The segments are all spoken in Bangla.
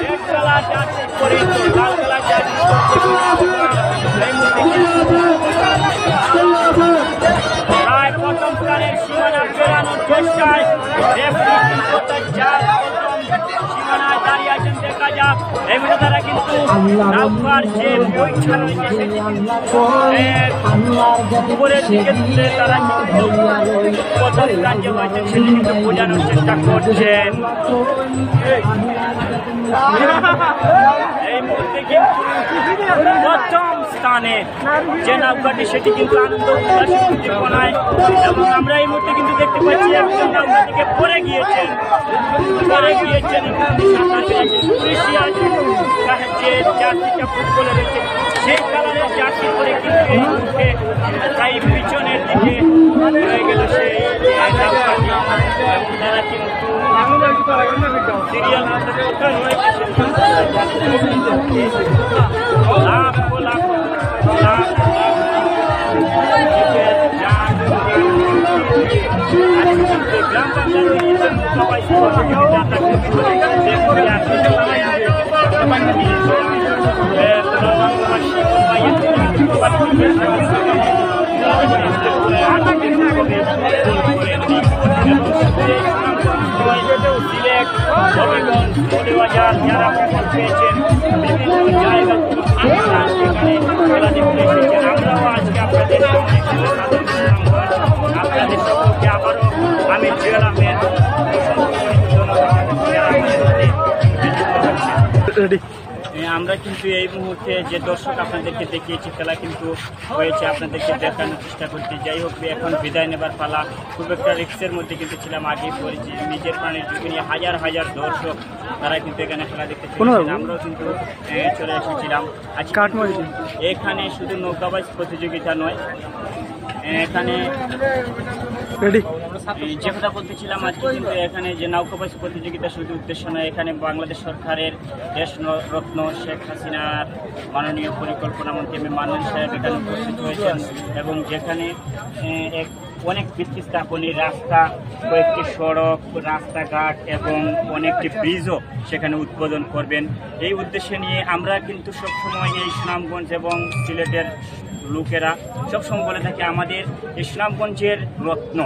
রেড কালার জার্সি পরে লাল কালার জার্সি এই মুহূর্তে প্রায় প্রথম দেখা যাক এই তারা কিন্তু নাম্বার যে পরীক্ষা রয়েছে উপরের দিকে তারা বোঝানোর চেষ্টা করছেন এই মুহূর্তে কিন্তু প্রথম স্থানে যে নৌকাটি সেটি কিন্তু আনন্দ উদ্দীপনায় এবং আমরা এই মুহূর্তে কিন্তু দেখতে পাচ্ছি একজন নৌকা থেকে পড়ে গিয়েছেন। পড়ে গিয়েছেন ক্রিস্টিয়ান যে জার্সিটা ফুটবলে রয়েছে সেই কালারের জার্সি পরে কিন্তু তাই পিছনের দিকে হয়ে গেল সেই তারা কিন্তু সিরিয়াল লাখ লাখ লাখ সিলেট হবিগঞ্জ মৌলবাজার যারা প্রকল্প পেয়েছেন বিভিন্ন জায়গা থেকে আপনারা সেখানে খেলা দেখতে এসেছেন আমরাও আজকে আপনাদের সামনে খেলে সাধন করলাম। আপনাদের সকলকে আবারও আমি জুয়েল আহমেদ এ, আমরা কিন্তু এই মুহূর্তে যে দর্শক আপনাদেরকে দেখিয়েছি খেলা কিন্তু হয়েছে আপনাদেরকে দেখানোর চেষ্টা করছি। যাই হোক এখন বিদায় নেবার পালা। খুব একটা রিক্সের মধ্যে কিন্তু ছিলাম আগে পড়েছি নিজের প্রাণের ঝুঁকি নিয়ে হাজার হাজার দর্শক তারা কিন্তু এখানে খেলা দেখতে আমরাও কিন্তু চলে এসেছিলাম। এখানে শুধু নৌকাবাজ প্রতিযোগিতা নয় এখানে কথা বলতেছিলাম আজকে কিন্তু এখানে যে নৌকাবাস প্রতিযোগিতা শুধু উদ্দেশ্য নয়, এখানে বাংলাদেশ সরকারের রত্ন শেখ হাসিনার মাননীয় পরিকল্পনা মন্ত্রী উপস্থিত হয়েছেন এবং যেখানে এক অনেক ভিত্তি স্থাপনের রাস্তা, কয়েকটি সড়ক, রাস্তাঘাট এবং অনেকটি ব্রিজও সেখানে উদ্বোধন করবেন। এই উদ্দেশ্যে নিয়ে আমরা কিন্তু সবসময় এই সুনামগঞ্জ এবং সিলেটের লোকেরা সবসময় বলে থাকে আমাদের ইসলামগঞ্জের রত্ন।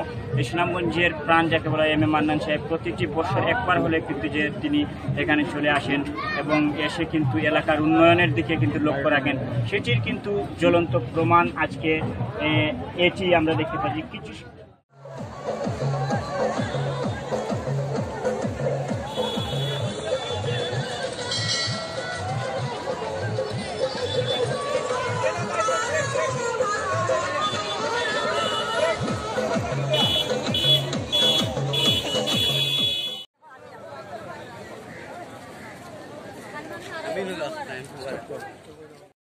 সুনামগঞ্জের প্রাণ যাকে বলা এম এ মান্নান সাহেব, প্রতিটি বছর একবার হলে কিন্তু যে তিনি এখানে চলে আসেন এবং এসে কিন্তু এলাকার উন্নয়নের দিকে কিন্তু লক্ষ্য রাখেন, সেটির কিন্তু জ্বলন্ত প্রমাণ আজকে এটি আমরা দেখতে পাচ্ছি। কিছু Gracias.